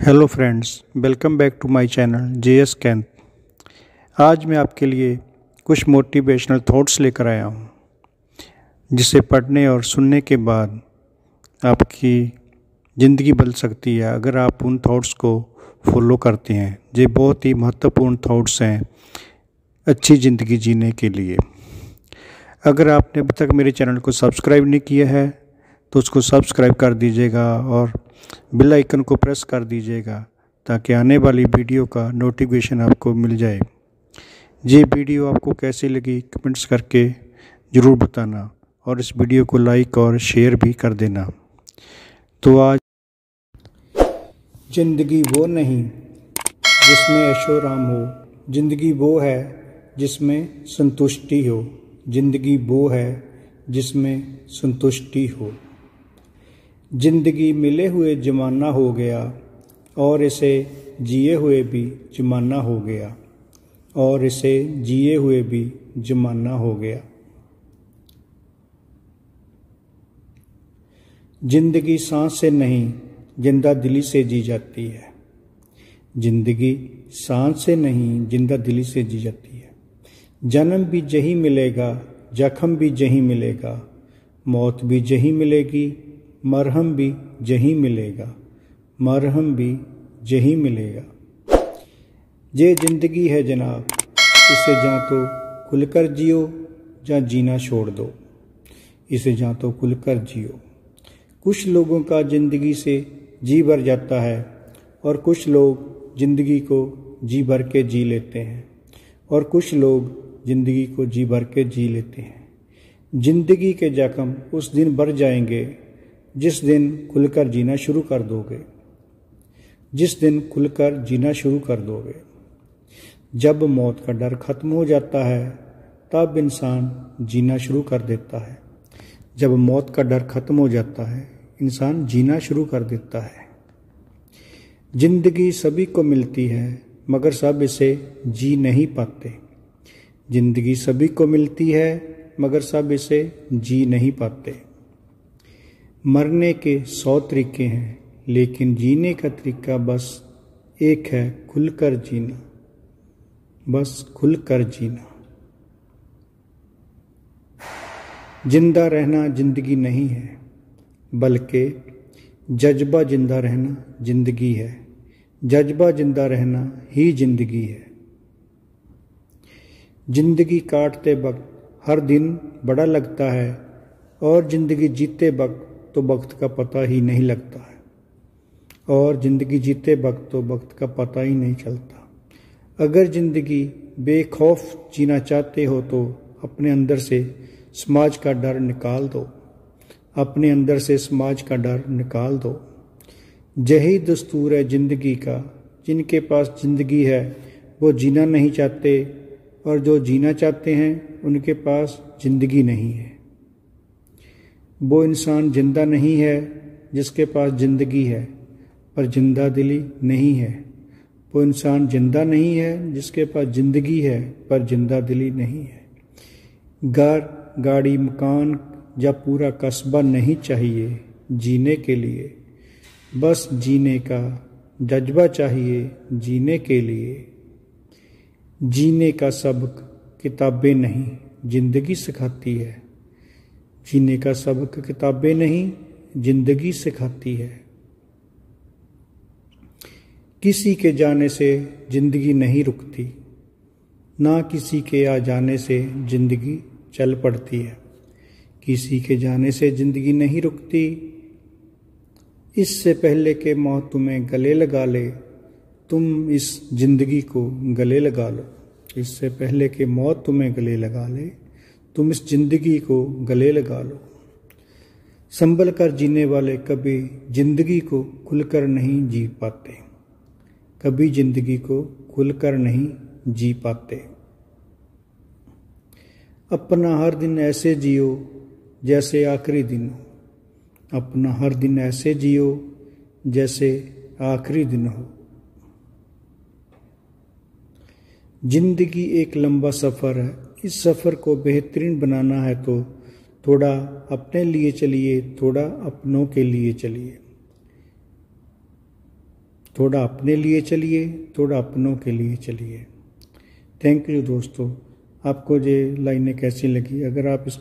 Hello friends welcome back to my channel J S कैंत आज मैं आपके लिए कुछ मोटिवेशनल थॉट्स लेकर आया हूँ, जिसे पढ़ने और सुनने के बाद आपकी ज़िंदगी बदल सकती है अगर आप उन थॉट्स को फॉलो करते हैं ये बहुत ही महत्वपूर्ण थॉट्स हैं अच्छी ज़िंदगी जीने के लिए। अगर आपने अब तक मेरे चैनल को सब्सक्राइब नहीं किया है तो उसको सब्सक्राइब कर दीजिएगा और बेल आइकन को प्रेस कर दीजिएगा ताकि आने वाली वीडियो का नोटिफिकेशन आपको मिल जाए। ये वीडियो आपको कैसी लगी कमेंट्स करके ज़रूर बताना और इस वीडियो को लाइक और शेयर भी कर देना। तो आज ज़िंदगी वो नहीं जिसमें ऐशोराम हो। ज़िंदगी वो है जिसमें संतुष्टि हो। ज़िंदगी वो है जिसमें संतुष्टि हो। ज़िंदगी मिले हुए जमाना हो गया और इसे जिए हुए भी जमाना हो गया और इसे जिए हुए भी जमाना हो गया। ज़िंदगी सांस से नहीं, ज़िंदा दिली से जी जाती है। ज़िंदगी सांस से नहीं, ज़िंदा दिली से जी जाती है। जन्म भी जही मिलेगा, जख्म भी जही मिलेगा, मौत भी जही मिलेगी मरहम भी जही मिलेगा, मरहम भी जही मिलेगा। ये ज़िंदगी है जनाब, इसे जा तो खुलकर जियो या जीना छोड़ दो। इसे जा तो खुलकर जियो। कुछ लोगों का ज़िंदगी से जी भर जाता है और कुछ लोग ज़िंदगी को जी भर के जी लेते हैं और कुछ लोग ज़िंदगी को जी भर के जी लेते हैं। ज़िंदगी के जख्म उस दिन भर जाएँगे जिस दिन खुलकर जीना शुरू कर दोगे, जिस दिन खुलकर जीना शुरू कर दोगे, जब मौत का डर खत्म हो जाता है, तब इंसान जीना शुरू कर देता है। जब मौत का डर खत्म हो जाता है, इंसान जीना शुरू कर देता है। ज़िंदगी सभी को मिलती है, मगर सब इसे जी नहीं पाते। ज़िंदगी सभी को मिलती है, मगर सब इसे जी नहीं पाते। मरने के सौ तरीके हैं, लेकिन जीने का तरीका बस एक है खुलकर जीना। बस खुलकर जीना। ज़िंदा रहना ज़िंदगी नहीं है, बल्कि जज्बा ज़िंदा रहना ज़िंदगी है। जज्बा ज़िंदा रहना ही ज़िंदगी है। ज़िंदगी काटते वक्त हर दिन बड़ा लगता है, और ज़िंदगी जीते वक्त तो वक्त का पता ही नहीं लगता है। और ज़िंदगी जीते वक्त तो वक्त का पता ही नहीं चलता। अगर ज़िंदगी बेखौफ जीना चाहते हो तो अपने अंदर से समाज का डर निकाल दो। अपने अंदर से समाज का डर निकाल दो। यही दस्तूर है ज़िंदगी का। जिनके पास ज़िंदगी है, वो जीना नहीं चाहते। और जो जीना चाहते हैं, उनके पास ज़िंदगी नहीं है। वो इंसान ज़िंदा नहीं है जिसके पास ज़िंदगी है, पर ज़िंदा दिली नहीं है। वो इंसान ज़िंदा नहीं है जिसके पास ज़िंदगी है, पर ज़िंदा दिली नहीं है। घर गाड़ी, मकान या पूरा कस्बा नहीं चाहिए जीने के लिए। बस जीने का जज्बा चाहिए जीने के लिए। जीने का सबक किताबें नहीं, ज़िंदगी सिखाती है। जीने का सबक किताबें नहीं, ज़िंदगी सिखाती है। किसी के जाने से ज़िंदगी नहीं रुकती, ना किसी के आ जाने से ज़िंदगी चल पड़ती है। किसी के जाने से ज़िंदगी नहीं रुकती, इससे पहले के मौत तुम्हें गले लगा ले, तुम इस ज़िंदगी को गले लगा लो। इससे पहले के मौत तुम्हें गले लगा ले तुम इस ज़िंदगी को गले लगा लो। संभल कर जीने वाले कभी ज़िंदगी को खुलकर नहीं जी पाते। कभी ज़िंदगी को खुलकर नहीं जी पाते। अपना हर दिन ऐसे जियो जैसे आखिरी दिन। हो अपना हर दिन ऐसे जियो जैसे आखिरी दिन हो। ज़िंदगी एक लंबा सफ़र है। इस सफ़र को बेहतरीन बनाना है तो थोड़ा अपने लिए चलिए, थोड़ा अपनों के लिए चलिए। थोड़ा अपने लिए चलिए, थोड़ा अपनों के लिए चलिए। थैंक यू दोस्तों। आपको ये लाइनें कैसी लगी? अगर आप इस